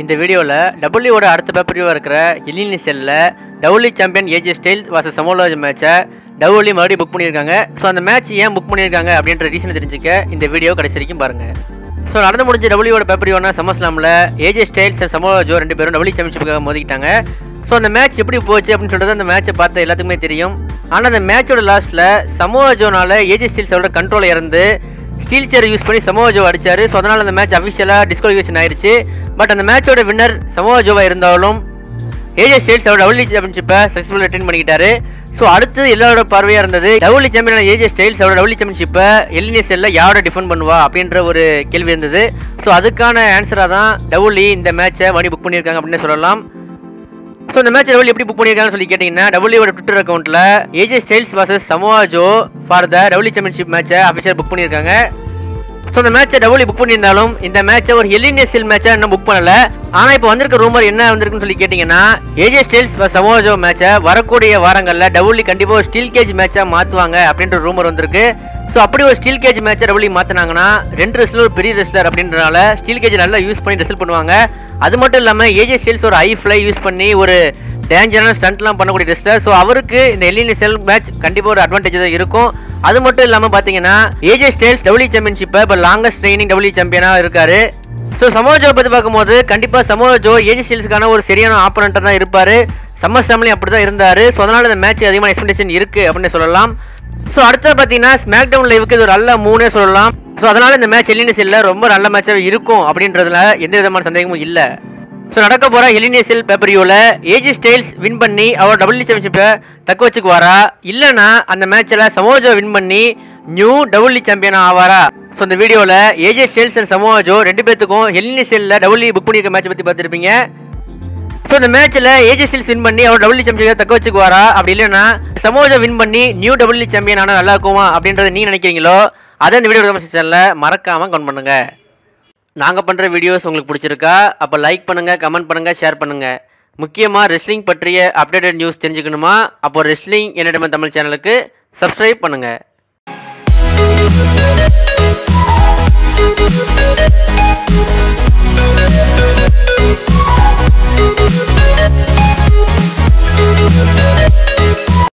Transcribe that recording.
இந்த வீடியோவில் டபிள்யூவோட e அடுத்த பேப்பரியாக இருக்கிற எலினி செல்லில் டபுள்யூ சாம்பியன் ஏஜி ஸ்டைல் வாச சமோலோஜ் மேட்சை டபுள்யூ மறுபடியும் புக் பண்ணியிருக்காங்க. ஸோ அந்த மேட்ச் ஏன் புக் பண்ணியிருக்காங்க அப்படின்ற ரீசனை தெரிஞ்சுக்க இந்த வீடியோ கடைசி வரைக்கும் பாருங்கள் ஸோ நடந்து முடிஞ்ச டபிள்யூவோட பேப்பரியோனா சமஸ்லாமில் AJ Styles and Samoa Joe ரெண்டு பேரும் டபுள்யூ சாம்பியன்ஷிப்புக்காக e மோதிக்கிட்டாங்க. ஸோ அந்த மேட்ச் எப்படி போச்சு அப்படின்னு சொல்கிறது அந்த மேட்ச்சை பார்த்த எல்லாத்துக்குமே தெரியும். ஆனால் அந்த மேட்சோட லாஸ்ட்டில் சமோஜோனால ஏஜி ஸ்டைல்ஸோட கண்ட்ரோல் இறந்து ஸ்டீல் சேர் யூஸ் பண்ணி சமோஜோ அடித்தார் ஸோ அதனால் அந்த மேட்ச் அஃபிஷியலாக டிஸ்குவாலிஃபிகேஷன் ஆயிடுச்சு பட் அந்த மேட்சோட வின்னர் சமோஜோவா இருந்தாலும் ஏஜே ஸ்டைல்ஸ் அவர் டபுள்யூ சாம்பியன்ஷிப்பை சக்ஸஸ்ஃபுல் அட்டன் பண்ணிக்கிட்டாரு. ஸோ அடுத்து எல்லாரோட பார்வையாக இருந்தது டபுள்யூ சாம்பியனான ஏஜே ஸ்டைல்ஸ் அவரோட டபுள்யூ சாம்பியன்ஷிப்பை எல்இனிஎஸ்எல்ல யாரோட டிஃபெண்ட் பண்ணுவா அப்படின்ற ஒரு கேள்வி இருந்தது. ஸோ அதுக்கான ஆன்சராக தான் டபுள்யூ e இந்த மேட்சை மணி புக் பண்ணியிருக்காங்க அப்படின்னு சொல்லலாம். ஸோ இந்த மேட்ச் டபுள் எப்படி புக் பண்ணியிருக்காங்கன்னு சொல்லி கேட்டிங்கன்னா டபுள்யூட ட்விட்டர் அக்கௌண்ட்டில் AJ Styles versus Samoa Joe for the W championship மேட்சை அஃபிஷியல் புக் பண்ணியிருக்காங்க. ஸோ இந்த மேட்சை டபுள்யூ புக் பண்ணியிருந்தாலும் இந்த மேட்சை ஒரு எலினியஸில் மேட்சாக இன்னும் புக் பண்ணல. ஆனால் இப்போ வந்திருக்க ரூமர் என்ன வந்திருக்குன்னு சொல்லி கேட்டிங்கன்னா ஏஜே ஸ்டீல்ஸ் சமோஜோ மேட்சை வரக்கூடிய வாரங்களில் டபுள்யூ கண்டிப்பாக ஒரு ஸ்டீல் கேஜ் மேட்சாக மாற்றுவாங்க அப்படின்ற ரூமர் வந்திருக்கு. ஸோ அப்படி ஒரு ஸ்டீல் கேஜ் மேட்சை டபுள்யூ மாற்றினாங்கன்னா ரெண்டு ரெஸ்லர் ஒரு பெரிய ரெஸ்லர் அப்படின்றனால ஸ்டீல் கேஜ் நல்லா யூஸ் பண்ணி ரெஸ்ல் பண்ணுவாங்க. அது மட்டும் இல்லாமல் ஏஜே ஸ்டைல்ஸ் ஒரு ஐ ஃப்ளை யூஸ் பண்ணி ஒரு டேஞ்சரான ஸ்டண்ட்லாம் பண்ணக்கூடிய ரெஸ்லர் ஸோ அவருக்கு இந்த எலினி செல் மேட்ச் கண்டிப்பாக ஒரு அட்வான்டேஜ் தான் இருக்கும். அது மட்டும் இல்லாமல் பார்த்தீங்கன்னா ஏஜே ஸ்டைல்ஸ் டபிள்யூ சாம்பியன்ஷிப்பை இப்போ லாங்கஸ்ட் ட்ரைனிங் டபிள்யூ சாம்பியனாக இருக்காரு. ஸோ சமோஜோ பற்றி பார்க்கும்போது கண்டிப்பாக சமோஜோ ஏஜே ஸ்டைல்ஸ்க்கான ஒரு சரியான ஆப்பனண்ட்டாக தான் இருப்பார். சம்மர் சாம்லையும் அப்படி தான் இருந்தார். ஸோ அதனால் இந்த மேட்ச் அதிகமான எக்ஸ்பெக்டேஷன் இருக்குது அப்படின்னு சொல்லலாம். ஸோ அடுத்தது பார்த்தீங்கன்னா ஸ்மாக் டவுன் லைவுக்கு இது ஒரு நல்ல மூணே சொல்லலாம். ஸோ அதனால் இந்த மேட்ச் எலினியஸில் ரொம்ப நல்ல மேட்சாக இருக்கும் அப்படின்றதுல எந்த விதமான சந்தேகமும் இல்லை. ஸோ நடக்க போகிற எலினியஸில் பேப்பரியோவில் ஏஜி ஸ்டைல்ஸ் வின் பண்ணி அவர் டபுள்யூ சாம்பியன்ஷிப்பை தக்க வச்சுக்குவாரா? இல்லைனா அந்த மேட்ச்சில் சமோஜோ வின் பண்ணி நியூ டபுள்யூ சாம்பியன் ஆவாரா? ஸோ இந்த வீடியோவில் AJ Styles and Samoa Joe ரெண்டு பேத்துக்கும் எலினியஸில் டபுள்யூ புக் e பண்ணியிருக்க மேட்ச் பற்றி பார்த்துருப்பீங்க. ஸோ இந்த மேட்ச்சில் ஏஜே ஸ்டைல்ஸ் வின் பண்ணி அவர் டபுள்யூ சாம்பியன் தக்க வச்சுக்குவாரா? அப்படி இல்லைன்னா சமோஜோ வின் பண்ணி நியூ டபுள்யூ சாம்பியன் ஆனால் நல்லா இருக்குமா அப்படின்றத நீங்கள் நினைக்கிறீங்களோ? அதே இந்த வீடியோ சேனலில் மறக்காமல் கமெண்ட் பண்ணுங்கள் நாங்கள் பண்ணுற வீடியோஸ் உங்களுக்கு பிடிச்சிருக்கா? அப்போ லைக் பண்ணுங்கள் கமெண்ட் பண்ணுங்கள் ஷேர் பண்ணுங்கள் முக்கியமாக ரெஸ்லிங் பற்றிய அப்டேட்டட் நியூஸ் தெரிஞ்சுக்கணுமா? அப்போ ரெஸ்லிங் என்னிடமே தமிழ் சேனலுக்கு சப்ஸ்கிரைப் பண்ணுங்கள்